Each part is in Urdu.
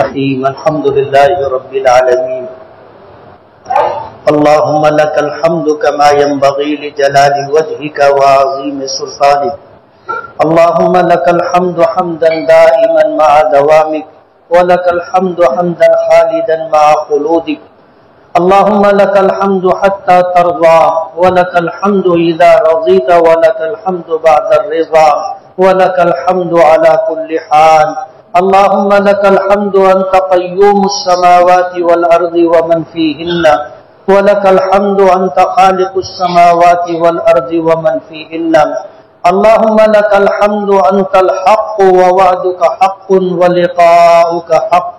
الرحيم، الحمد لله رب العالمين. اللهم لك الحمد كما ينبغي لجلال وجهك وعظيم سلطانك. اللهم لك الحمد حمدا دائما مع دوامك، ولك الحمد حمدا خالدا مع خلودك. اللهم لك الحمد حتى ترضى، ولك الحمد إذا رضيت، ولك الحمد بعد الرضا، ولك الحمد على كل حال. اللهم لك الحمد أنت قيوم السماوات والأرض ومن فيهن. ولك الحمد أنت خالق السماوات والأرض ومن فيهن. اللهم لك الحمد أنت الحق ووعدك حق ولقاؤك حق.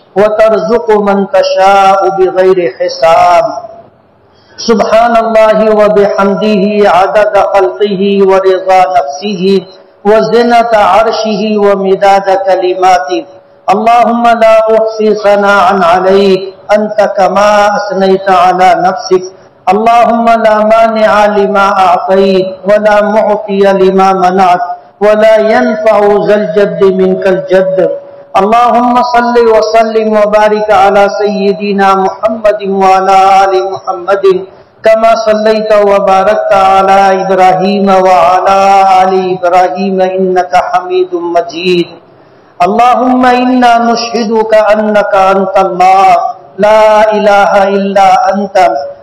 وترزق من تشاء بغير حساب. سبحان الله وبحمده عدد خلقه ورضا نفسه وزنة عرشه ومداد كلماته اللهم لا أحصي ثناء عليك أنت كما أثنيت على نفسك اللهم لا مانع لما أعطيت ولا معطي لما منعت، ولا ينفع ذا الجد منك الجد. اللهم صل وسلم وبارك على سيدنا محمد وعلى آل محمد كما صليت وباركت على إبراهيم وعلى آل إبراهيم إنك حميد مجيد. اللهم إنا نشهدك أنك أنت الله. لا إله إلا أنت.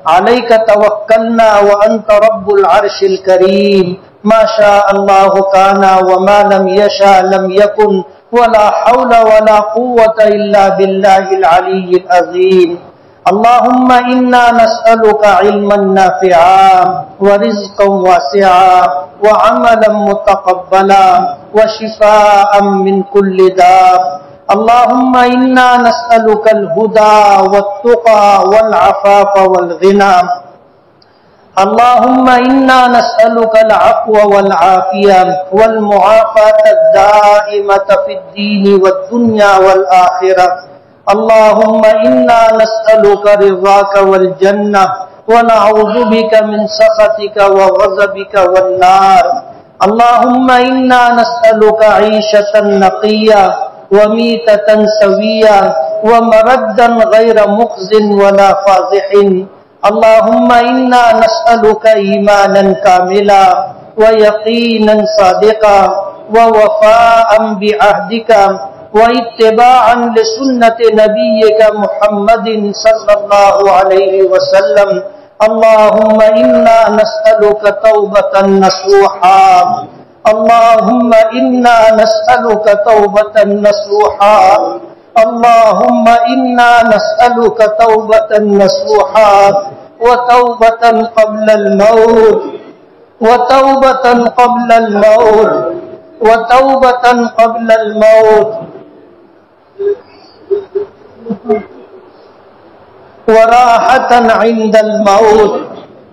عليك توكلنا وأنت رب العرش الكريم. ما شاء الله كان وما لم يشاء لم يكن. ولا حول ولا قوة إلا بالله العلي العظيم. اللهم إنا نسألك علما نافعا ورزقا واسعا وعملا متقبلا وشفاء من كل داء. اللهم إنا نسألك الهدى والتقى والعفاف والغنى. اللهم إنا نسألك العفو والعافية والمعافاة الدائمة في الدين والدنيا والآخرة. اللهم إنا نسألك رضاك والجنة ونعوذ بك من سخطك وغضبك والنار. اللهم إنا نسألك عيشة نقية وميتة سوية ومردا غير مخز ولا فاضح. اللهم إنا نسألك إيمانا كاملا ويقينا صادقا ووفاء بعهدك واتباعا لسنة نبيك محمد صلى الله عليه وسلم اللهم إنا نسألك توبة نصوحا اللهم إنا نسألك توبة نصوحا اللهم إنا نسألك توبة نصوحا وتوبة قبل الموت وتوبة قبل الموت وتوبة قبل الموت وراحة عند الموت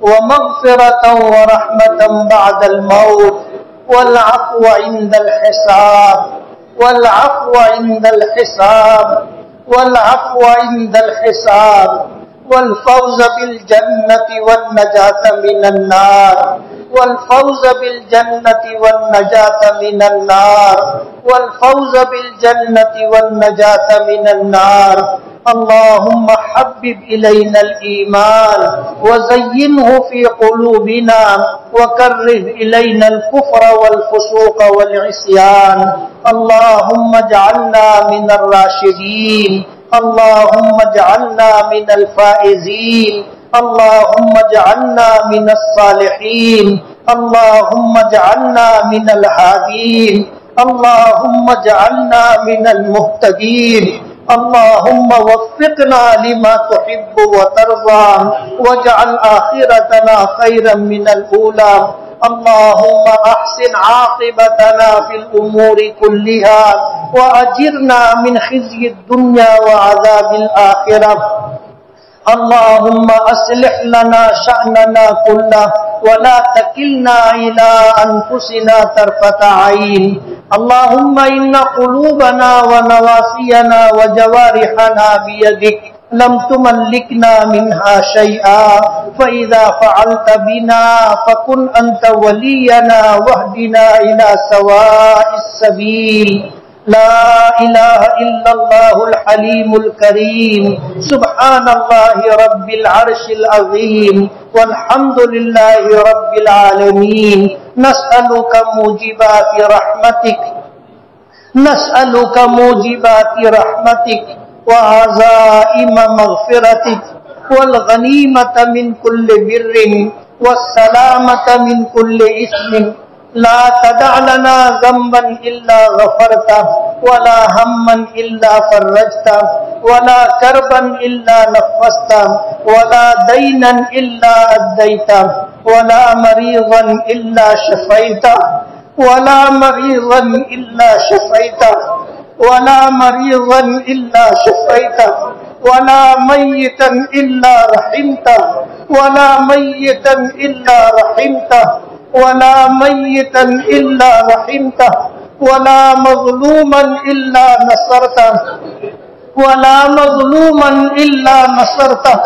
ومغفرة ورحمة بعد الموت والعفو عند الحساب والعفو عند الحساب والعفو عند الحساب والفوز بالجنة والنجاة من النار والفوز بالجنة والنجاة من النار والفوز بالجنة والنجاة من النار. اللهم حبب إلينا الإيمان وزينه في قلوبنا وكره إلينا الكفر والفسوق والعصيان. اللهم اجعلنا من الراشدين. اللهم اجعلنا من الفائزين. اللهم اجعلنا من الصالحين. اللهم اجعلنا من الهادين اللهم اجعلنا من المهتدين. اللهم وفقنا لما تحب وترضى واجعل آخرتنا خيرا من الأولى. اللهم أحسن عاقبتنا في الأمور كلها وأجرنا من خزي الدنيا وعذاب الآخرة. اللهم أصلح لنا شأننا كله ولا تكلنا إلى أنفسنا طرفة عين. اللهم إن قلوبنا ونواسينا وجوارحنا بيدك لم تملكنا منها شيئا. فإذا فعلت بنا فكن أنت ولينا واهدنا إلى سواء السبيل. لا إله إلا الله الحليم الكريم. سبحان الله رب العرش العظيم. والحمد لله رب العالمين. نسألك موجبات رحمتك. نسألك موجبات رحمتك. وعزائم مغفرتك. والغنيمة من كل بر. والسلامة من كل اسم لا تدع لنا ذنبا إلا غفرته ولا هما إلا فرجته ولا كربا إلا نفسته ولا دينا إلا أديته ولا مريضا إلا شفيته ولا مريضا إلا شفيته ولا مريضا إلا شفيته ولا ميتا إلا رحمته ولا ميتا إلا رحمته. ولا ميتا إلا رحمته ولا مظلوما إلا نصرته، ولا مظلوما إلا نصرته،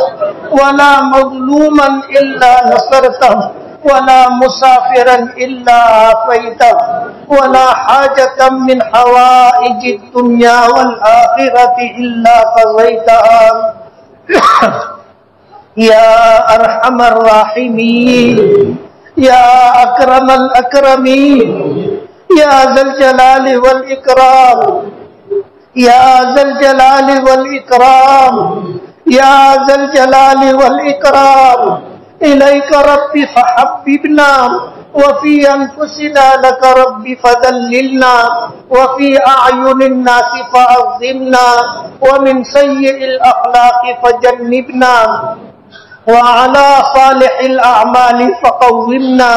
ولا مظلوما إلا نصرته، ولا مسافرا إلا عافيته، ولا حاجة من حوائج الدنيا والآخرة إلا قضيتها. يا أرحم الراحمين. يا أكرم الأكرمين، يا ذا الجلال والإكرام، يا ذا الجلال والإكرام، يا ذا الجلال والإكرام. إليك ربي فحببنا، وفي أنفسنا لك ربي فذللنا، وفي أعين الناس فعظمنا ومن سيء الأخلاق فجنبنا. وعلى صالح الأعمال فقومنا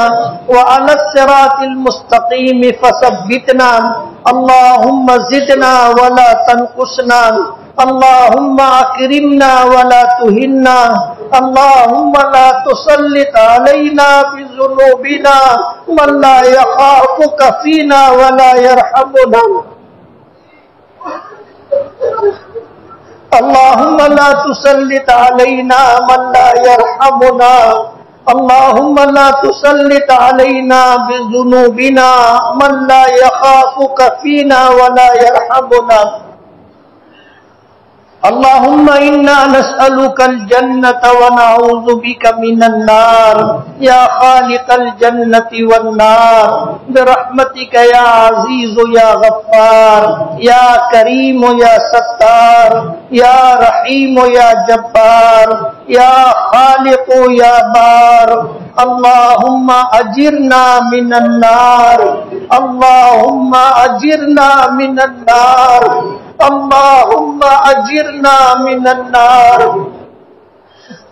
وعلى الصراط المستقيم فثبتنا. اللهم زدنا ولا تنقصنا. اللهم أكرمنا ولا تهنا. اللهم لا تسلط علينا بذنوبنا. من لا يخافك فينا ولا يرحمنا. اللهم لا تسلط علينا من لا يرحمنا. اللهم لا تسلط علينا بذنوبنا من لا يخافك فينا ولا يرحمنا. اللهم إنا نسألك الجنة ونعوذ بك من النار. يا خالق الجنة والنار. برحمتك يا عزيز يا غفار. يا كريم يا ستار. يا رحيم يا جبار. يا خالق يا بار. اللهم أجرنا من النار. اللهم أجرنا من النار. اللهم أجرنا من النار.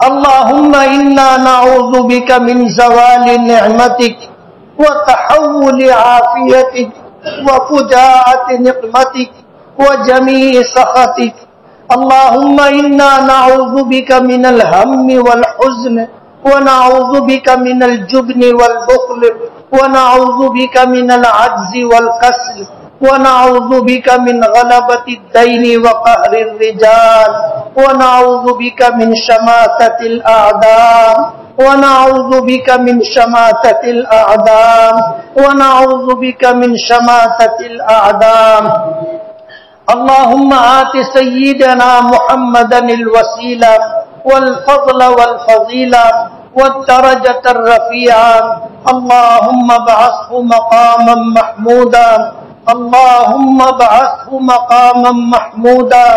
اللهم إنا نعوذ بك من زوال نعمتك وتحول عافيتك وفجاءة نقمتك وجميع سخطك اللهم إنا نعوذ بك من الهم والحزن ونعوذ بك من الجبن والبخل ونعوذ بك من العجز والكسل ونعوذ بك من غلبة الدين وقهر الرجال ونعوذ بك من شماتة الأعداء ونعوذ بك من شماتة الأعداء ونعوذ بك من شماتة الأعداء اللهم آت سيدنا محمدا الوسيلة والفضل والفضيلة والدرجة الرفيعة. اللهم بعثه مقاما محمودا. اللهم بعثه مقاما محمودا.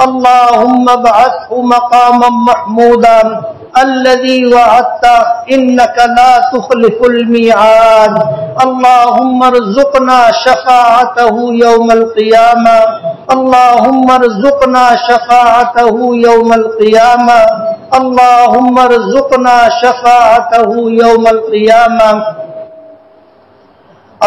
اللهم بعثه مقاما محمودا. الذي وعدت إنك لا تخلف الميعاد. اللهم ارزقنا شفاعته يوم القيامة. اللهم ارزقنا شفاعته يوم القيامة. اللهم ارزقنا شفاعته يوم القيامة.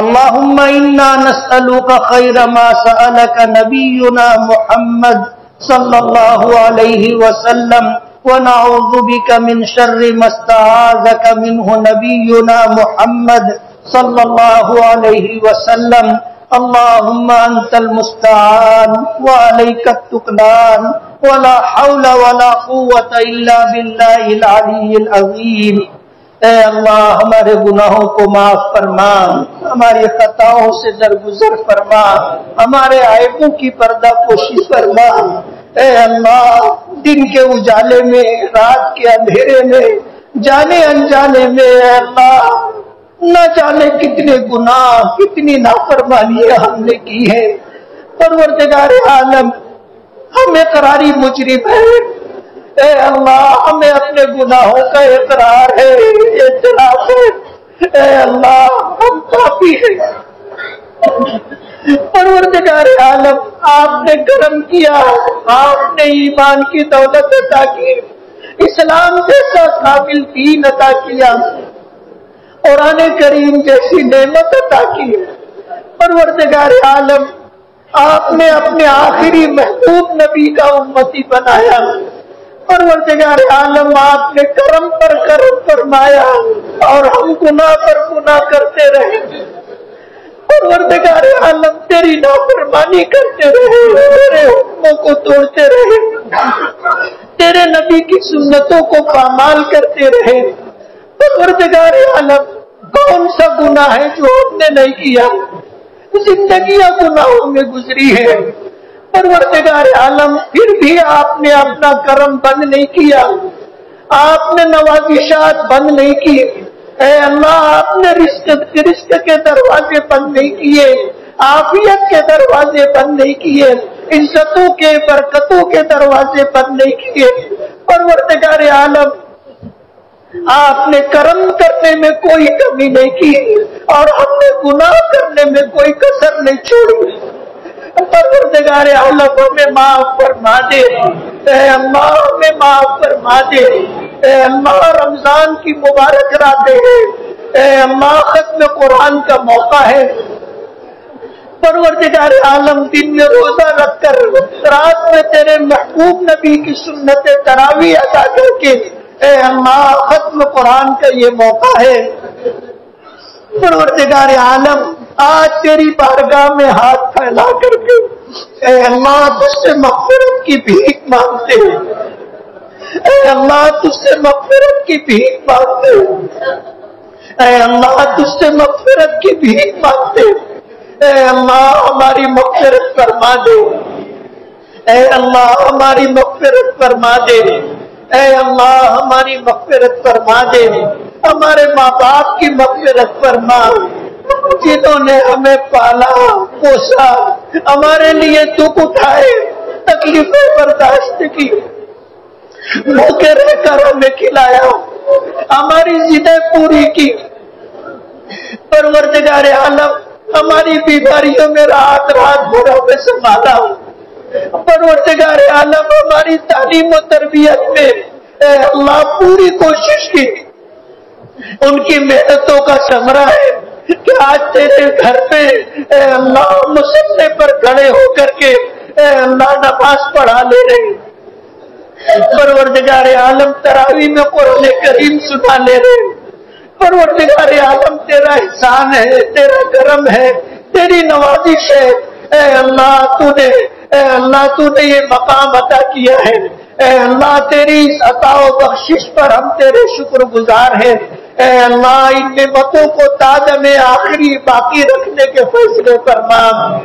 اللهم إنا نسألك خير ما سألك نبينا محمد صلى الله عليه وسلم. ونعوذ بك من شر ما استعاذك منه نبينا محمد صلى الله عليه وسلم. اللهم أنت المستعان وعليك التقلان. ولا حول ولا قوة إلا بالله العلي العظيم. اے اللہ، ہمارے گناہوں کو معاف فرما. ہماری خطاؤں سے درگزر فرما. ہمارے عیبوں کی پردہ پوشی فرما. اے اللہ، دن کے اجالے میں، رات کے اندھیرے میں، جانے انجانے میں، اے اللہ، نہ جانے کتنے گناہ، کتنی نافرمانیاں ہم نے کی ہے۔ پروردگار عالم، ہمیں قراری مجرم ہے۔ اے اللہ، ہمیں اپنے گناہوں کا اقرار ہے۔ اعتراف ہے۔ اے اللہ، ہم کافی ہیں۔ پروردگار عالم، آپ نے کرم کیا، آپ نے ایمان کی دولت عطا کی، اسلام جیسا قابل دین عطا کیا، قرآن کریم جیسی نعمت عطا کی۔ پروردگار عالم، آپ نے اپنے آخری محبوب نبی کا امتی بنایا۔ پروردگار عالم، آپ نے کرم پر کرم فرمایا اور ہم گناہ پر گناہ کرتے رہے۔ پروردگار عالم، تیری نافرمانی کرتے رہے، تیرے حکموں کو توڑتے رہے، تیرے نبی کی سنتوں کو پامال کرتے رہے۔ پروردگار عالم، کون سا گناہ ہے جو ہم نے نہیں کیا؟ زندگیاں گناہوں میں گزری ہے۔ پروردگار عالم، پھر بھی آپ نے اپنا کرم بند نہیں کیا۔ آپ نے نوازشات بند نہیں کی۔ اے اللہ، آپ نے رشت رشت کے دروازے بند نہیں کیے آفیت کے دروازے بند نہیں کیے، عزتوں کے، برکتوں کے دروازے بند نہیں کیے۔ پروردگار عالم، آپ نے کرم کرنے میں کوئی کمی نہیں کی اور ہم نے گناہ کرنے میں کوئی کسر نہیں چھوڑی۔ پروردگار عالم، ہمیں معاف فرما دے۔ اے اللہ، ہمیں معاف فرما دے۔ اے اللہ رمضان کی مبارک راتیں ہیں۔ اے اللہ ختم قرآن کا موقع ہے۔ پروردگار عالم، دن میں روزہ رکھ کر رات میں تیرے محبوب نبی کی سنت تراوی ادا کر کے اے اللہ ختم قرآن کا یہ موقع ہے۔ پروردگار عالم، آج تیری بارگاہ میں ہاتھ پھیلا کر کے اے اللہ تجھ سے مغفرت کی بھیک مانگتے ہیں۔ اے اللہ، تجھ سے مغفرت کی بھیک مانگتے اے اللہ، تجھ سے مغفرت کی بھیک مانگتے اے اللہ، ہماری مغفرت فرما دے۔ اے اللہ، ہماری مغفرت فرما دے۔ اے اللہ، ہماری مغفرت فرما دے۔ ہمارے ماں باپ کی مغفرت فرما۔ جنہوں نے ہمیں پالا، پوسا، ہمارے لیے دکھ اٹھائے، تکلیفیں برداشت کی۔ موقع رہ کر ہمیں کھلایا۔ ہماری ضدیں پوری کی۔ پروردگار عالم، ہماری بیماریوں میں رات رات بڑوں میں سنبھالا ہوں۔ پروردگار عالم، ہماری تعلیم و تربیت میں اے اللہ پوری کوشش کی۔ ان کی محنتوں کا سمرا ہے کہ آج تیرے گھر پہ اے اللہ مسلے پر کھڑے ہو کر کے اے اللہ نماز پڑھا لے رہے۔ پروردگار عالم تراوی میں قرآن کریم سنا لے رہے پروردگار عالم تیرا احسان ہے، تیرا کرم ہے، تیری نوازش ہے۔ اے اللہ، تو نے، اے اللہ، تو نے یہ مقام عطا کیا ہے۔ اے اللہ، تیری اس عطا و بخشش پر ہم تیرے شکر گزار ہیں۔ اے اللہ، ان نعمتوں کو تاج میں آخری باقی رکھنے کے فیصلے پر فرما۔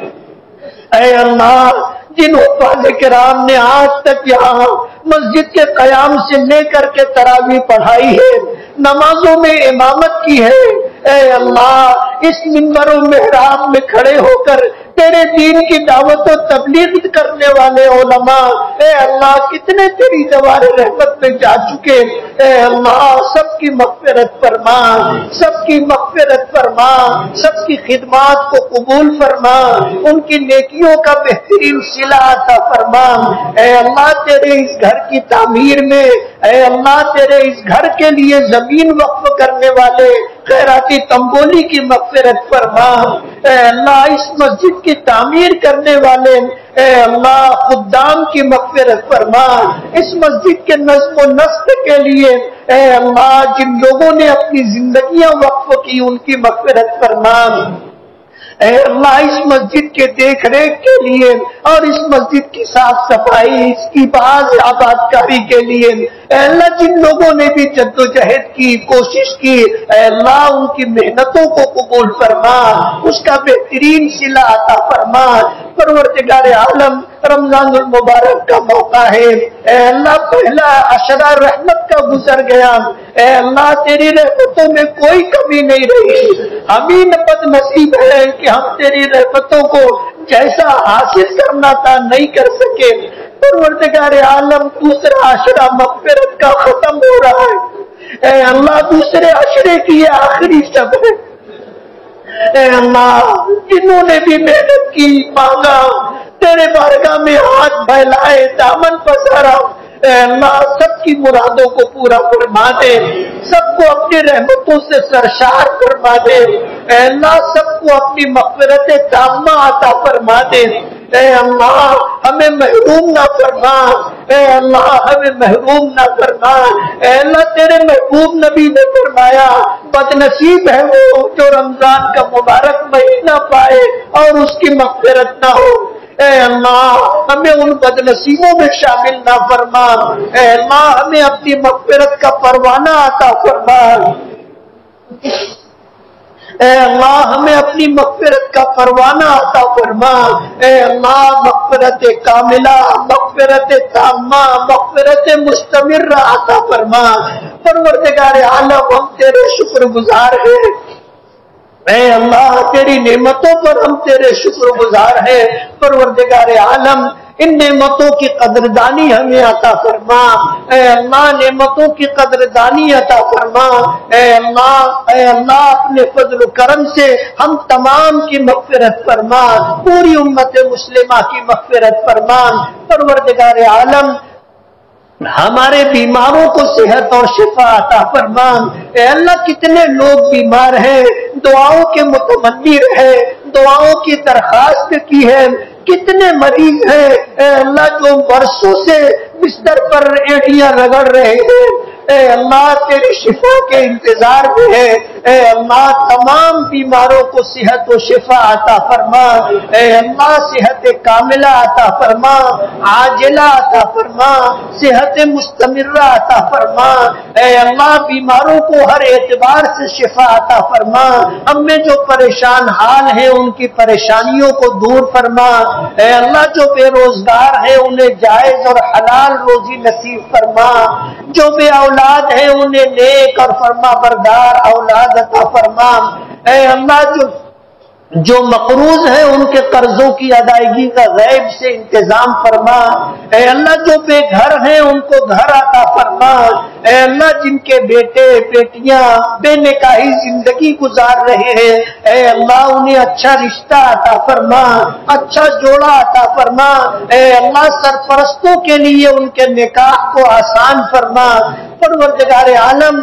اے اللہ جن حفاظ کرام نے آج تک یہاں مسجد کے قیام سے لے کر کے تراوی پڑھائی ہے نمازوں میں امامت کی ہے۔ اے اللہ، اس ممبر و محراب میں کھڑے ہو کر تیرے دین کی دعوت و تبلیغ کرنے والے علماء، اے اللہ، کتنے تیری دوار رحمت میں جا چکے۔ اے اللہ، سب کی مغفرت فرما، سب کی مغفرت فرما، سب کی خدمات کو قبول فرما، ان کی نیکیوں کا بہترین سلا عطا فرما۔ اے اللہ، تیرے اس گھر کی تعمیر میں، اے اللہ، تیرے اس گھر کے لیے زمین وقف کرنے والے، خیراتی تمبولی کی مغفرت مغفرت فرما۔ اے اللہ، اس مسجد کی تعمیر کرنے والے، اے اللہ، خدام کی مغفرت فرما۔ اس مسجد کے نظم و نسق کے لیے، اے اللہ، جن لوگوں نے اپنی زندگیاں وقف کی، ان کی مغفرت فرما۔ اے اللہ، اس مسجد کے دیکھ ریکھ کے لیے اور اس مسجد کی صاف صفائی، اس کی بعض آباد کاری کے لیے۔ اے اللہ، جن لوگوں نے بھی جد و جہد کی، کوشش کی، اے اللہ، ان کی محنتوں کو قبول فرما، اس کا بہترین سلا عطا فرما۔ پرورتگار عالم، رمضان المبارک کا موقع ہے۔ اے اللہ، پہلا اشرا رحمت کا گزر گیا۔ اے اللہ، تیری رحمتوں میں کوئی کمی نہیں رہی۔ ہمیں بد نصیب ہے کہ ہم تیری رحمتوں کو جیسا حاصل کرنا تھا نہیں کر سکے۔ پروردگار عالم دوسرا اشرا مغفرت کا ختم ہو رہا ہے۔ اے اللہ، دوسرے اشرے کی یہ آخری شب ہے۔ اے اللہ، جنہوں نے بھی محنت کی، مانگا، تیرے بارگاہ میں ہاتھ پھیلائے، دامن پسارا۔ اے اللہ، سب کی مرادوں کو پورا فرما دے۔ سب کو اپنی رحمتوں سے سرشار فرما دے۔ اے اللہ، سب کو اپنی مغفرت تامہ عطا فرما دے۔ اے اللہ، ہمیں محروم نہ فرما۔ اے اللہ، ہمیں محروم نہ فرما۔ اے اللہ، تیرے محبوب نبی نے فرمایا بد نصیب ہے وہ جو رمضان کا مبارک مہینہ پائے اور اس کی مغفرت نہ ہو۔ اے اللہ، ہمیں ان بد نصیبوں میں شامل نہ فرما۔ اے اللہ، ہمیں اپنی مغفرت کا پروانہ عطا فرما۔ اے اللہ، ہمیں اپنی مغفرت کا پروانہ عطا فرما اے اللہ، مغفرت کاملہ، مغفرت تامہ، مغفرت مستمر عطا فرما پروردگار عالم، ہم تیرے شکر گزار ہیں۔ اے اللہ، تیری نعمتوں پر ہم تیرے شکر گزار ہیں۔ پروردگار عالم ان نعمتوں کی قدردانی ہمیں عطا فرما۔ اے اللہ، نعمتوں کی قدردانی عطا فرما۔ اے اللہ اے اللہ، اپنے فضل و کرم سے ہم تمام کی مغفرت فرما۔ پوری امت مسلمہ کی مغفرت فرما۔ پروردگار عالم، ہمارے بیماروں کو صحت اور شفا عطا فرما۔ اے اللہ، کتنے لوگ بیمار ہیں۔ دعاؤں کے متمنی رہے۔ دعاؤں کی درخواست کی ہے۔ کتنے مریض ہیں؟ اے اللہ جو برسوں سے بستر پر ایڈیاں رگڑ رہے ہیں۔ اے اللہ، تیری شفا کے انتظار میں ہے۔ اے اللہ، تمام بیماروں کو صحت و شفا عطا فرما۔ اے اللہ، صحت کاملہ عطا فرما۔ عاجلہ عطا فرما۔ صحت مستمرہ عطا فرما۔ اے اللہ، بیماروں کو ہر اعتبار سے شفا عطا فرما۔ ہم میں جو پریشان حال ہیں، ان کی پریشانیوں کو دور فرما۔ اے اللہ، جو بے روزگار ہے انہیں جائز اور حلال روزی نصیب فرما۔ جو بے اولاد ہے انہیں نیک اور فرما بردار اولاد عطا فرما۔ اے اللہ، جو جو مقروض ہیں، ان کے قرضوں کی ادائیگی کا غیب سے انتظام فرما۔ اے اللہ، جو بے گھر ہیں، ان کو گھر آتا فرما۔ اے اللہ، جن کے بیٹے، بیٹیاں بے نکاحی زندگی گزار رہے ہیں، اے اللہ، انہیں اچھا رشتہ عطا فرما۔ اچھا جوڑا عطا فرما۔ اے اللہ، سرپرستوں کے لیے ان کے نکاح کو آسان فرما۔ پروردگار عالم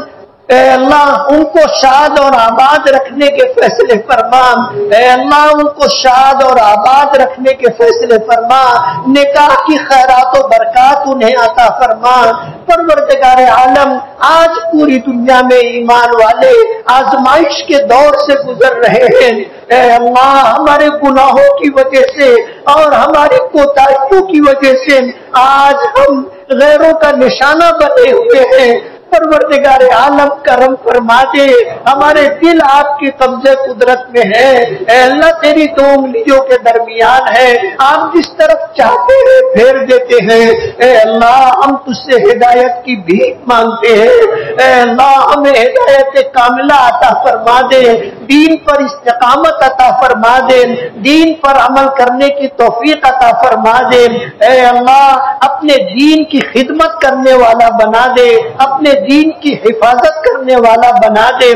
اے اللہ، ان کو شاد اور آباد رکھنے کے فیصلے فرما۔ اے اللہ، ان کو شاد اور آباد رکھنے کے فیصلے فرما۔ نکاح کی خیرات و برکات انہیں عطا فرما۔ پروردگار عالم، آج پوری دنیا میں ایمان والے آزمائش کے دور سے گزر رہے ہیں۔ اے اللہ، ہمارے گناہوں کی وجہ سے اور ہماری کوتاہیوں کی وجہ سے آج ہم غیروں کا نشانہ بنے ہوئے ہیں۔ پروردگار عالم کرم فرما دے ہمارے دل آپ کی قبضے قدرت میں ہے۔ اے اللہ، تیری دو انگلیوں کے درمیان ہے۔ آپ جس طرف چاہتے ہیں، پھیر دیتے ہیں۔ اے اللہ، ہم تجھ سے ہدایت کی بھیک مانگتے ہیں۔ اے اللہ، ہمیں ہدایت کاملہ عطا فرما دے۔ دین پر استقامت عطا فرما دے۔ دین پر عمل کرنے کی توفیق عطا فرما دے۔ اے اللہ، اپنے دین کی خدمت کرنے والا بنا دے۔ اپنے دین کی حفاظت کرنے والا بنا دے۔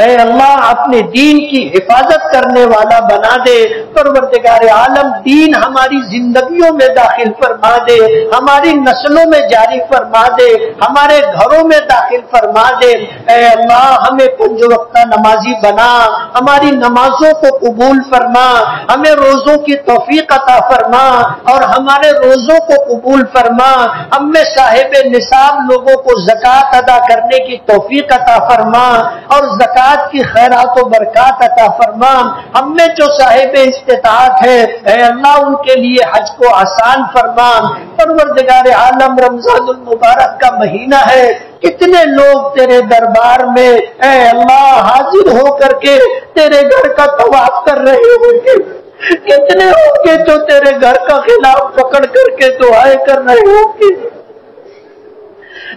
اے اللہ، اپنے دین کی حفاظت کرنے والا بنا دے، پروردگار عالم، دین ہماری زندگیوں میں داخل فرما دے، ہماری نسلوں میں جاری فرما دے، ہمارے گھروں میں داخل فرما دے۔ اے اللہ، ہمیں پنج وقت نمازی بنا، ہماری نمازوں کو قبول فرما، ہمیں روزوں کی توفیق عطا فرما، اور ہمارے روزوں کو قبول فرما۔ ہم میں صاحب نصاب لوگوں کو زکوٰۃ ادا کرنے کی توفیق عطا فرما، اور زکات کی خیرات و برکات عطا فرما ہم میں جو صاحب استطاعت ہے، اے اللہ، ان کے لیے حج کو آسان فرما پروردگار عالم رمضان المبارک کا مہینہ ہے۔ کتنے لوگ تیرے دربار میں، اے اللہ، حاضر ہو کر کے تیرے گھر کا طواف کر رہے ہوں گے۔ کتنے ہوں گے جو تیرے گھر کا خلاف پکڑ کر کے دعائیں کر رہے ہوں گے۔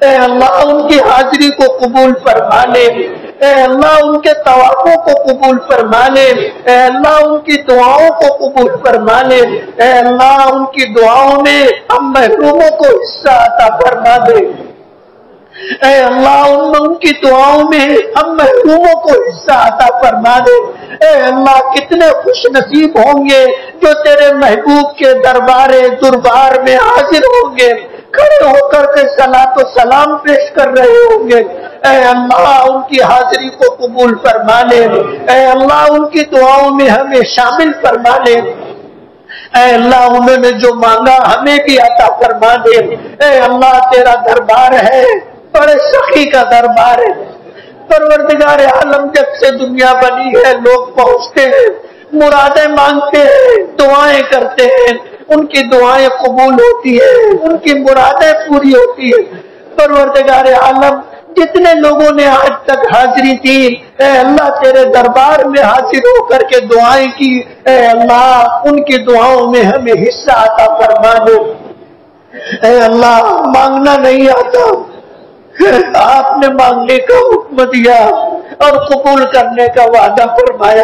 اے اللہ، ان کی حاضری کو قبول فرما لے۔ اے اللہ ان کے طوافوں کو قبول فرما لے اے اللہ ان کی دعاؤں کو قبول فرما لے اے اللہ ان کی دعاؤں میں ہم محروموں کو حصہ عطا فرما دے۔ اے اللہ ان کی دعاؤں میں ہم محروموں کو حصہ عطا فرما دے۔ اے اللہ کتنے خوش نصیب ہوں گے جو تیرے محبوب کے دربار دربار میں حاضر ہوں گے۔ کھڑے ہو کر کے سلا تو سلام پیش کر رہے ہوں گے۔ اے اللہ، ان کی حاضری کو قبول فرما لے۔ اے اللہ، ان کی دعاؤں میں ہمیں شامل فرما لے۔ اے اللہ، انہوں نے جو مانگا ہمیں بھی عطا فرما دے۔ اے اللہ، تیرا دربار ہے، بڑے سخی کا دربار ہے۔ پروردگار عالم، جب سے دنیا بنی ہے، لوگ پہنچتے ہیں، مرادیں مانگتے ہیں، دعائیں کرتے ہیں۔ ان کی دعائیں قبول ہوتی ہے ان کی مرادیں پوری ہوتی ہے پروردگار عالم، جتنے لوگوں نے آج تک حاضری کی اے اللہ تیرے دربار میں حاضر ہو کر کے دعائیں کی، اے اللہ ان کی دعاؤں میں ہمیں حصہ آتا فرما دو اے اللہ مانگنا نہیں آتا۔ آپ نے مانگنے کا حکم دیا اور قبول کرنے کا وعدہ فرمایا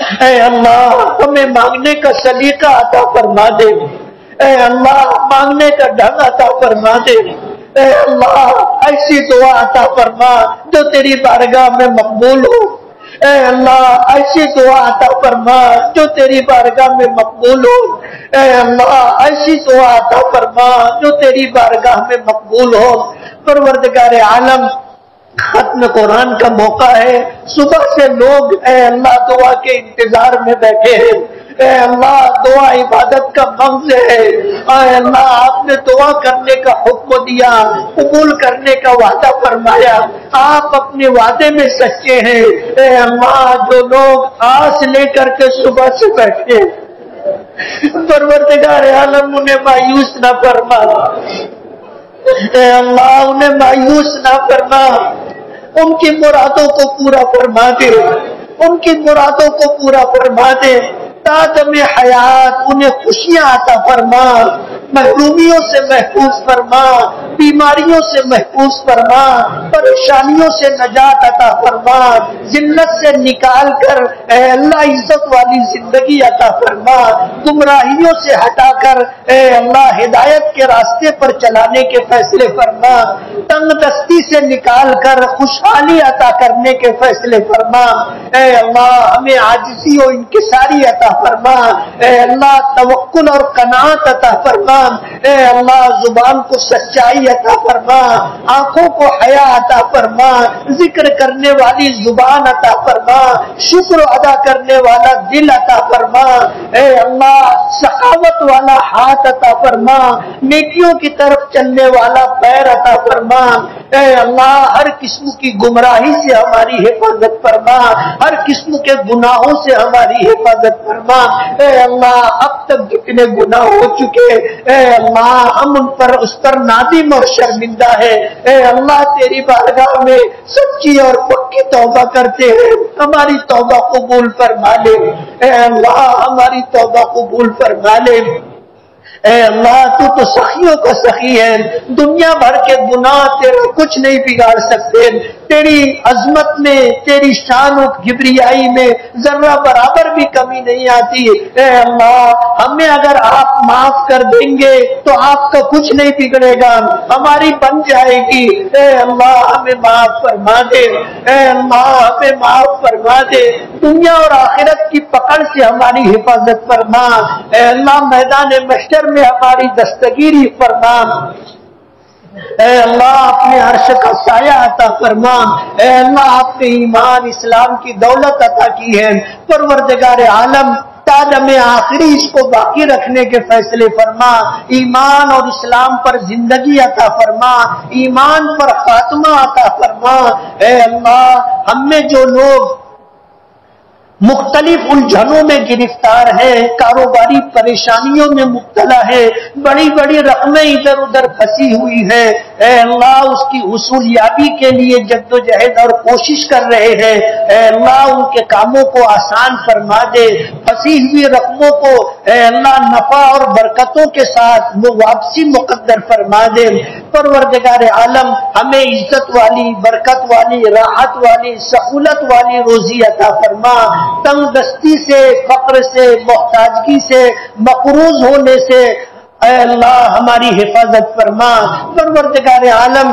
اے اللہ، ہمیں مانگنے کا سلیقہ عطا فرما دے۔ اے اللہ، مانگنے کا ڈھنگ عطا فرما دے۔ اے اللہ، ایسی دعا عطا فرما جو تیری بارگاہ میں مقبول ہو۔ اے اللہ، ایسی دعا عطا فرما جو تیری بارگاہ میں مقبول ہو۔ اے اللہ، ایسی دعا عطا فرما جو تیری بارگاہ میں مقبول ہو۔ پروردگار عالم ختم قرآن کا موقع ہے۔ صبح سے لوگ، اے اللہ، دعا کے انتظار میں بیٹھے ہیں۔ اے اللہ، دعا عبادت کا منز ہے۔ اے اللہ، آپ نے دعا کرنے کا حکم دیا، قبول کرنے کا وعدہ فرمایا۔ آپ اپنے وعدے میں سچے ہیں۔ اے اللہ، جو لوگ آس لے کر کے صبح سے بیٹھے پروردگار عالم، انہیں مایوس نہ فرما۔ اے اللہ، انہیں مایوس نہ کرنا ان کی مرادوں کو پورا فرما دے ان کی مرادوں کو پورا فرما دے حیات، انہیں خوشیاں آتا فرما، محرومیوں سے محفوظ فرما، بیماریوں سے محفوظ فرما، پریشانیوں سے نجات عطا فرما ذلت سے نکال کر اے اللہ عزت والی زندگی عطا فرما، گمراہیوں سے ہٹا کر اے اللہ ہدایت کے راستے پر چلانے کے فیصلے فرما، تنگ دستی سے نکال کر خوشحالی عطا کرنے کے فیصلے فرما۔ اے اللہ، ہمیں آجزی و انکساری عطا فرما اے اللہ، توکل اور کنات عطا فرما اے اللہ، زبان کو سچائی عطا فرما آنکھوں کو حیا عطا فرما ذکر کرنے والی زبان عطا فرما شکر ادا کرنے والا دل عطا فرما اے اللہ، سخاوت والا ہاتھ عطا فرما نیکیوں کی طرف چلنے والا پیر عطا فرما اے اللہ، ہر قسم کی گمراہی سے ہماری حفاظت فرما ہر قسم کے گناہوں سے ہماری حفاظت فرما اے اللہ، اب تک جتنے گناہ ہو چکے، اے اللہ، ہم ان پر اس پر نادم اور شرمندہ ہے اے اللہ، تیری بارگاہ میں سچی اور پکی توبہ کرتے ہیں۔ ہماری توبہ قبول فرما لے۔ اے اللہ، ہماری توبہ قبول فرما لے۔ اے اللہ، تو تو سخیوں کا سخی ہے۔ دنیا بھر کے گناہ تیرا کچھ نہیں بگاڑ سکتے۔ تیری عظمت میں، تیری شان و گبریائی میں ذرہ برابر بھی کمی نہیں آتی۔ اے اللہ، ہمیں اگر آپ معاف کر دیں گے تو آپ کا کچھ نہیں بگڑے گا۔ ہماری بن جائے گی۔ اے اللہ، ہمیں معاف فرما دے۔ اے اللہ، ہمیں معاف فرما دے۔ دنیا اور آخرت کی پکڑ سے ہماری حفاظت فرما۔ اے اللہ، میدان محشر میں ہماری دستگیری فرما۔ اے اللہ، اپنے عرش کا سایہ عطا فرما۔ اے اللہ آپ نے ایمان اسلام کی دولت عطا کی ہے۔ پروردگار عالم تاجم آخری اس کو باقی رکھنے کے فیصلے فرما۔ ایمان اور اسلام پر زندگی عطا فرما۔ ایمان پر خاتمہ عطا فرما۔ اے اللہ، ہم میں جو لوگ مختلف الجھنوں میں گرفتار ہے، کاروباری پریشانیوں میں مبتلا ہے، بڑی بڑی رقمیں ادھر ادھر پھنسی ہوئی ہے۔ اے اللہ، اس کی اصولیابی کے لیے جد و جہد اور کوشش کر رہے ہیں۔ اے اللہ، ان کے کاموں کو آسان فرما دے۔ پھنسی ہوئی رقموں کو اے اللہ نفع اور برکتوں کے ساتھ وہ واپسی مقدر فرما دے۔ پروردگار عالم، ہمیں عزت والی، برکت والی، راحت والی، سہولت والی روزی عطا فرما۔ تنگ دستی سے، فقر سے، محتاجگی سے، مقروض ہونے سے، اے اللہ ہماری حفاظت فرما، پروردگار عالم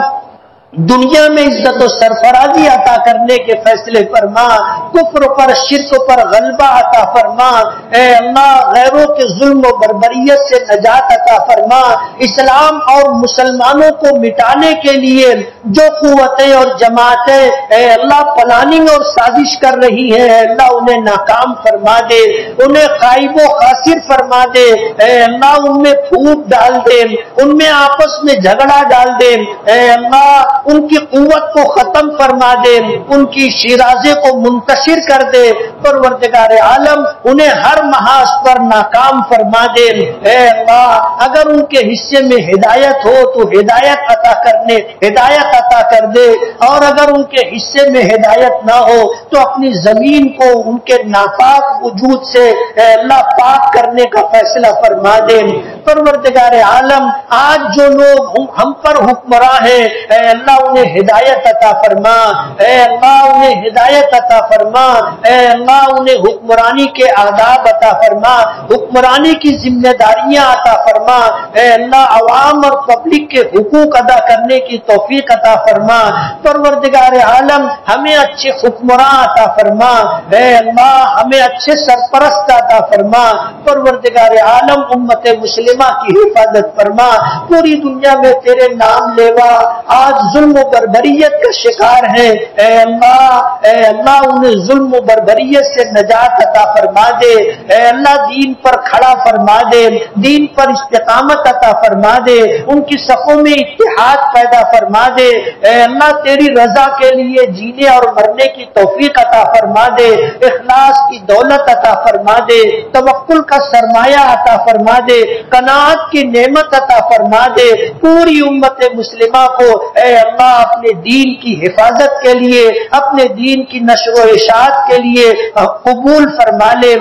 دنیا میں عزت و سرفرازی عطا کرنے کے فیصلے فرما کفر پر، شرک پر غلبہ عطا فرما۔ اے اللہ، غیروں کے ظلم و بربریت سے نجات عطا فرما۔ اسلام اور مسلمانوں کو مٹانے کے لیے جو قوتیں اور جماعتیں اے اللہ پلاننگ اور سازش کر رہی ہیں، اے اللہ انہیں ناکام فرما دے، انہیں قائب و خاصر فرما دے۔ اے اللہ ان میں پھوٹ ڈال دے، ان میں آپس میں جھگڑا ڈال دے۔ اے اللہ ان کی قوت کو ختم فرما دے، ان کی شیرازے کو منتشر کر دے۔ پروردگار عالم، انہیں ہر محاذ پر ناکام فرما دے۔ اے اللہ، اگر ان کے حصے میں ہدایت ہو تو ہدایت عطا کرنے، ہدایت عطا کر دے۔ اور اگر ان کے حصے میں ہدایت نہ ہو تو اپنی زمین کو ان کے ناپاک وجود سے، اے اللہ، پاک کرنے کا فیصلہ فرما دے۔ پروردگار عالم، آج جو لوگ ہم پر حکمراں ہیں، اے اللہ انہیں ہدایت عطا فرما۔ اے اللہ انہیں ہدایت عطا فرما۔ اے اللہ انہیں حکمرانی کے آداب عطا فرما۔ حکمرانی کی ذمہ داریاں عطا فرما۔ اے اللہ عوام اور پبلک کے حقوق ادا کرنے کی توفیق عطا فرما۔ پروردگار عالم ہمیں اچھے حکمراں عطا فرما۔ اے اللہ ہمیں اچھے سرپرست عطا فرما۔ پروردگار عالم امت مسلمہ کی حفاظت فرما۔ پوری دنیا میں تیرے نام لیوا۔ آج ظلم و بربریت کا شکار ہے اے اللہ اے اللہ، انہیں ظلم و بربریت سے نجات عطا فرما دے۔ اے اللہ، دین پر کھڑا فرما دے۔ دین پر استقامت عطا فرما دے۔ ان کی صفوں میں اتحاد پیدا فرما دے۔ اے اللہ، تیری رضا کے لیے جینے اور مرنے کی توفیق عطا فرما دے۔ اخلاص کی دولت عطا فرما دے۔ توکل کا سرمایہ عطا فرما دے۔ کناعت کی نعمت عطا فرما دے۔ پوری امت مسلمہ کو اے اللہ اپنے دین کی حفاظت کے لیے، اپنے دین کی نشر و اشاعت کے لیے قبول فرما لے۔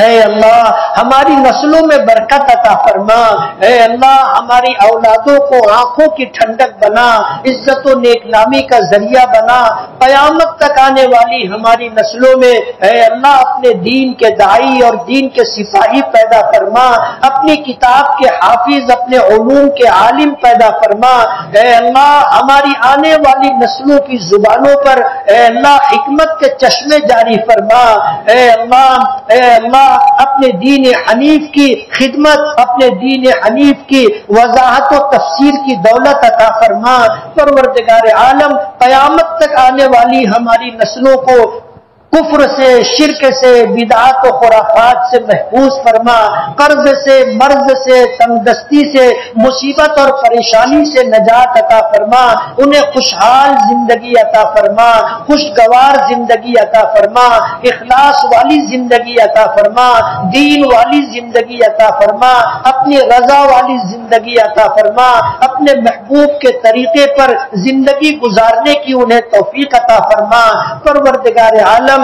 اے اللہ، ہماری نسلوں میں برکت عطا فرما۔ اے اللہ، ہماری اولادوں کو آنکھوں کی ٹھنڈک بنا، عزت و نیک نامی کا ذریعہ بنا۔ قیامت تک آنے والی ہماری نسلوں میں اے اللہ، اپنے دین کے دائی اور دین کے سپاہی پیدا فرما۔ اپنی کتاب کے حافظ، اپنے علوم کے عالم پیدا فرما۔ اے اللہ، ہماری آنے والی نسلوں کی زبانوں پر اے اللہ حکمت کے چشمے جاری فرما۔ اے اللہ اے اللہ اپنے دین حنیف کی خدمت، اپنے دین حنیف کی وضاحت و تفسیر کی دولت عطا فرما۔ پروردگار عالم، قیامت تک آنے والی ہماری نسلوں کو کفر سے، شرک سے، بدعات و خرافات سے محفوظ فرما، قرض سے، مرض سے تنگستی سے، مصیبت اور پریشانی سے نجات عطا فرما، انہیں خوشحال زندگی عطا فرما، خوشگوار زندگی عطا فرما، اخلاص والی زندگی عطا فرما، دین والی زندگی عطا فرما، اپنی رضا والی زندگی عطا فرما، اپنے محبوب کے طریقے پر زندگی گزارنے کی انہیں توفیق عطا فرما۔ پروردگار عالم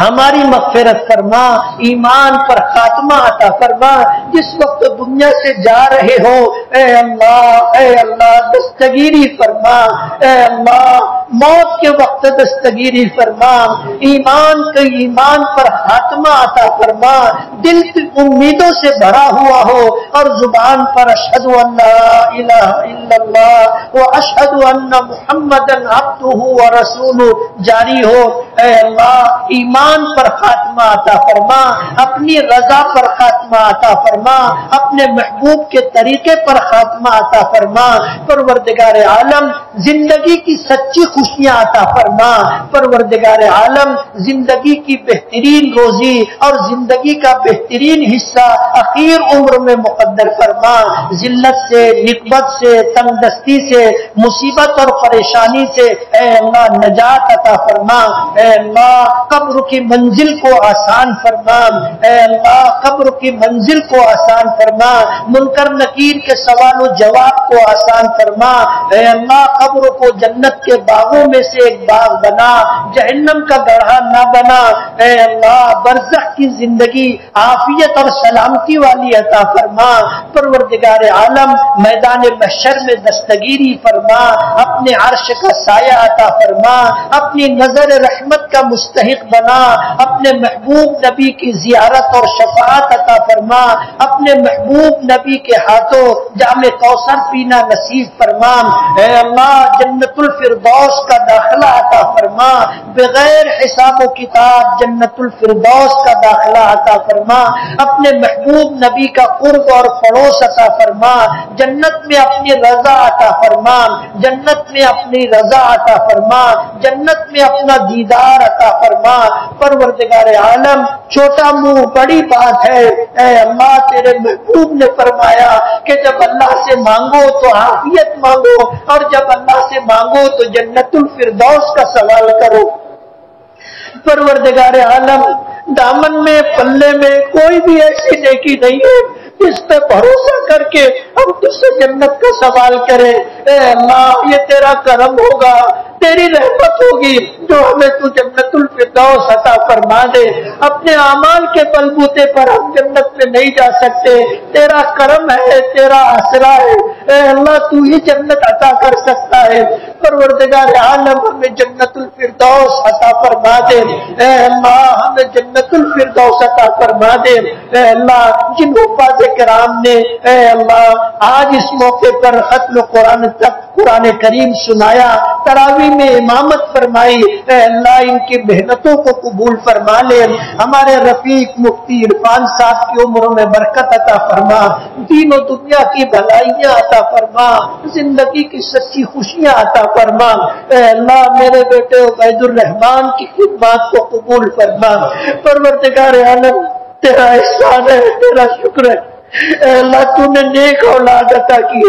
ہماری مغفرت فرما، ایمان پر خاتمہ عطا فرما۔ جس وقت دنیا سے جا رہے ہو، اے اللہ اے اللہ، دستگیری فرما۔ اے اللہ، موت کے وقت دستگیری فرما۔ ایمان کے ایمان پر خاتمہ عطا فرما۔ دل کی امیدوں سے بھرا ہوا ہو اور زبان پر اشد اللہ الہ الا اللہ وہ اشد اللہ محمد رسول جاری ہو، اے اللہ، ایمان ایمان پر خاتمہ عطا فرما، اپنی رضا پر خاتمہ عطا فرما، اپنے محبوب کے طریقے پر خاتمہ عطا فرما۔ پروردگار عالم، زندگی کی سچی خوشیاں عطا فرما۔ پروردگار عالم، زندگی کی بہترین روزی اور زندگی کا بہترین حصہ اخیر عمر میں مقدر فرما۔ ذلت سے، نقبت سے تنگ دستی سے، مصیبت اور پریشانی سے اے اللہ نجات عطا فرما۔ اے اللہ، قبر کی منزل کو آسان فرما۔ اے اللہ، قبر کی منزل کو آسان فرما۔ منکر، نکیر کے سوال و جواب کو آسان فرما۔ اے اللہ، قبر کو جنت کے باغوں میں سے ایک باغ بنا۔ جہنم کا گڑھا نہ بنا۔ اے اللہ، برزخ کی زندگی عافیت اور سلامتی والی عطا فرما۔ پروردگار عالم، میدان محشر میں دستگیری فرما۔ اپنے عرش کا سایہ عطا فرما۔ اپنی نظر رحمت کا مستحق بنا۔ اپنے محبوب نبی کی زیارت اور شفاعت عطا فرما، اپنے محبوب نبی کے ہاتھوں جامع کوثر پینا نصیب فرما۔ اے اللہ، جنت الفردوس کا داخلہ عطا فرما۔ بغیر حساب و کتاب جنت الفردوس کا داخلہ عطا فرما۔ اپنے محبوب نبی کا قرب اور فروش عطا فرما۔ جنت میں اپنی رضا عطا فرما۔ جنت میں اپنی رضا عطا فرما۔ جنت میں اپنا دیدار عطا فرما۔ پروردگار عالم، چھوٹا منہ، بڑی بات ہے۔ اے اللہ تیرے محبوب نے فرمایا کہ جب اللہ سے مانگو تو حافیت مانگو اور جب اللہ سے مانگو تو جنت الفردوس کا سوال کرو۔ پروردگار عالم، دامن میں، پلے میں کوئی بھی ایسی نیکی نہیں ہے اس پہ بھروسہ کر کے ہم تجھ سے جنت کا سوال کریں۔ اے اللہ یہ تیرا کرم ہوگا۔ تیری رحمت ہوگی جو ہمیں تو جنت الفردوس عطا فرما دے۔ اپنے اعمال کے بلبوتے پر ہم جنت میں نہیں جا سکتے۔ تیرا کرم ہے، تیرا آسرا ہے۔ اے اللہ، تو ہی جنت عطا کر سکتا ہے۔ پروردگار، عالم ہمیں جنت الفردوس عطا فرما دے۔ اے اللہ، ہمیں جنت الفردوس عطا فرما دے۔ اے اللہ جن حفاظ کرام نے، اے اللہ، آج اس موقع پر ختم قرآن تک قرآن کریم سنایا تراوی میں امامت فرمائی۔ اے اللہ، ان کی محنتوں کو قبول فرما لے۔ ہمارے رفیق مفتی عرفان صاحب کی عمروں میں برکت عطا فرما۔ دین و دنیا کی بھلائیاں عطا فرما۔ زندگی کی سچی خوشیاں عطا فرما اے اللہ میرے بیٹے عبید الرحمان کی خدمات کو قبول فرما پروردگار عالم، تیرا احسان ہے، تیرا شکر ہے۔ اے اللہ تو نے نیک اولاد عطا کی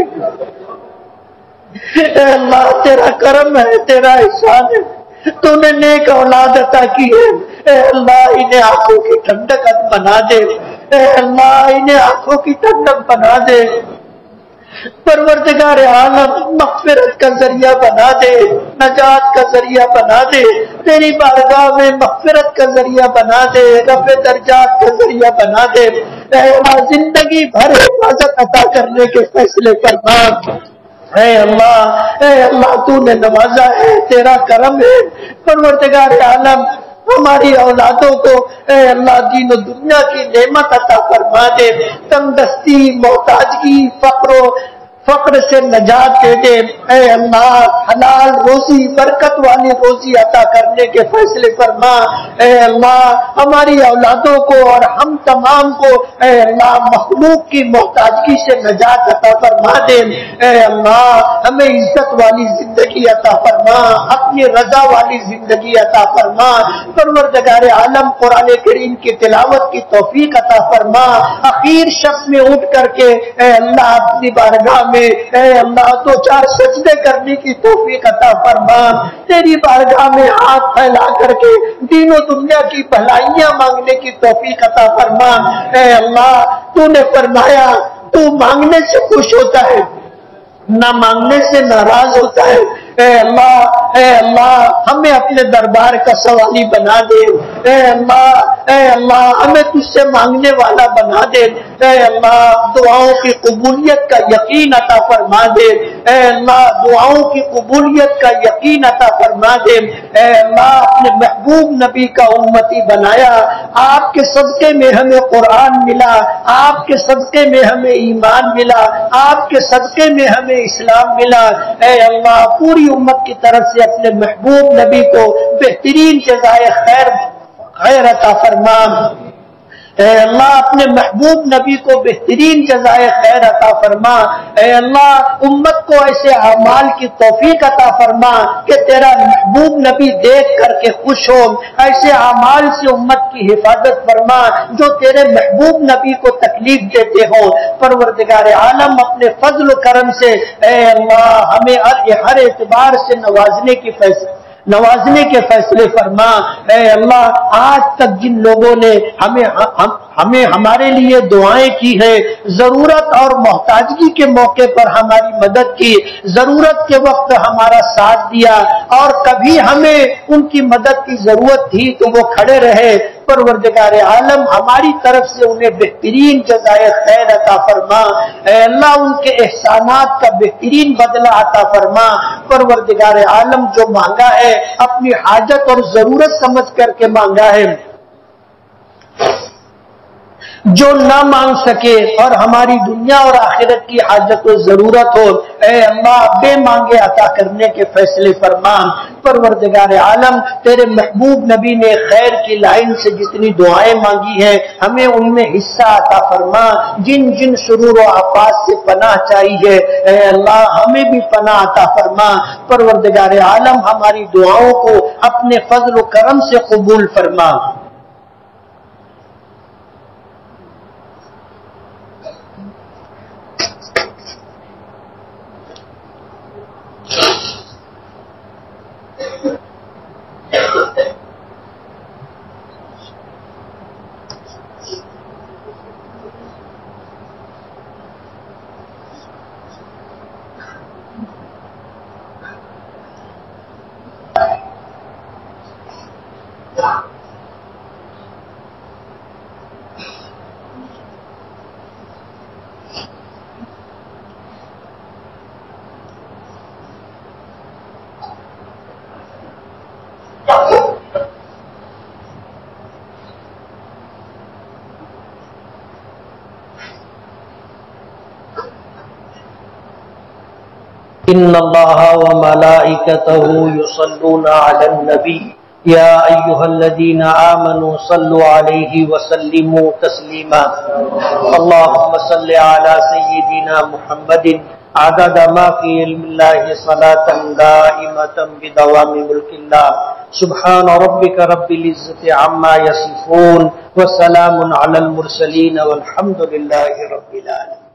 اے اللہ، تیرا کرم ہے، تیرا احسان ہے۔ تو نے نیک اولاد عطا کی ہے۔ اے اللہ، انہیں آنکھوں کی ٹھنڈک بنا دے۔ اے اللہ، انہیں آنکھوں کی ٹھنڈک بنا دے۔ پروردگار عالم، مغفرت کا ذریعہ بنا دے، نجات کا ذریعہ بنا دے، تیری بارگاہ میں مغفرت کا ذریعہ بنا دے رف درجات کا ذریعہ بنا دے۔ اے اللہ، زندگی بھر حفاظت عطا کرنے کے فیصلے فرما۔ اے اللہ اے اللہ، تو نے نوازا ہے، تیرا کرم ہے۔ پروردگار عالم ہماری اولادوں کو اے اللہ دین و دنیا کی نعمت عطا فرما دے۔ تندستی محتاجگی، فقر و فقر سے نجات دے دے۔ اے اللہ، حلال روزی، برکت والی روزی عطا کرنے کے فیصلے فرما۔ اے اللہ، ہماری اولادوں کو اور ہم تمام کو اے اللہ مخلوق کی محتاجگی سے نجات عطا فرما دے۔ اے اللہ، ہمیں عزت والی زندگی عطا فرما۔ اپنی رضا والی زندگی عطا فرما۔ پروردگار عالم قرآن کریم کی تلاوت کی توفیق عطا فرما۔ اخیر شخص میں اٹھ کر کے اے اللہ اپنی بارگاہ میں اے اللہ دو چار سجدے کرنے کی توفیق عطا فرمان. تیری بارگاہ میں ہاتھ پھیلا کر کے دین و دنیا کی بھلائیاں مانگنے کی توفیق عطا فرمان۔ اے اللہ، تو نے فرمایا، تو مانگنے سے خوش ہوتا ہے، نہ مانگنے سے ناراض ہوتا ہے۔ اے اللہ اے اللہ، ہمیں اپنے دربار کا سوالی بنا دے۔ اے اللہ اے اللہ، ہمیں تجھ سے مانگنے والا بنا دے۔ اے اللہ، دعاؤں کی قبولیت کا یقین عطا فرما دے۔ اے اللہ، دعاؤں کی قبولیت کا یقین عطا فرما دے۔ اے اللہ، اپنے محبوب نبی کا امتی بنایا۔ آپ کے صدقے میں ہمیں قرآن ملا۔ آپ کے صدقے میں ہمیں ایمان ملا۔ آپ کے صدقے میں ہمیں اسلام ملا۔ اے اللہ، پوری امت کی طرف سے اپنے محبوب نبی کو بہترین جزائے خیر خیر عطا فرما۔ اے اللہ، اپنے محبوب نبی کو بہترین جزائے خیر عطا فرما۔ اے اللہ، امت کو ایسے اعمال کی توفیق عطا فرما کہ تیرا محبوب نبی دیکھ کر کے خوش ہو۔ ایسے اعمال سے امت کی حفاظت فرما جو تیرے محبوب نبی کو تکلیف دیتے ہو پروردگار عالم، اپنے فضل و کرم سے، اے اللہ، ہمیں ہر اعتبار سے نوازنے کی فیصلہ نوازنے کے فیصلے فرما، اے اللہ، آج تک جن لوگوں نے ہمیں، ہم، ہمیں، ہمارے لیے دعائیں کی ہے ضرورت اور محتاجگی کے موقع پر ہماری مدد کی، ضرورت کے وقت ہمارا ساتھ دیا، اور کبھی ہمیں ان کی مدد کی ضرورت تھی تو وہ کھڑے رہے۔ پروردگار عالم ہماری طرف سے انہیں بہترین جزائے خیر عطا فرما۔ اے اللہ، ان کے احسانات کا بہترین بدلہ عطا فرما۔ پروردگار عالم، جو مانگا ہے، اپنی حاجت اور ضرورت سمجھ کر کے مانگا ہے۔ جو نہ مانگ سکے اور ہماری دنیا اور آخرت کی حاجت و ضرورت ہو، اے اللہ، بے مانگے عطا کرنے کے فیصلے فرمان، پروردگار عالم، تیرے محبوب نبی نے خیر کی لائن سے جتنی دعائیں مانگی ہیں، ہمیں ان میں حصہ عطا فرما۔ جن جن سرور و آفات سے پناہ چاہیے اے اللہ، ہمیں بھی پناہ عطا فرما۔ پروردگار عالم، ہماری دعاؤں کو اپنے فضل و کرم سے قبول فرما۔ إن الله وملائكته يصلون على النبي. يا أيها الذين آمنوا صلوا عليه وسلموا تسليما. اللهم صل على سيدنا محمد. عدد ما في علم الله صلاة دائمة بدوام ملك الله. سبحان ربك رب العزة عما يصفون. وسلام على المرسلين والحمد لله رب العالمين.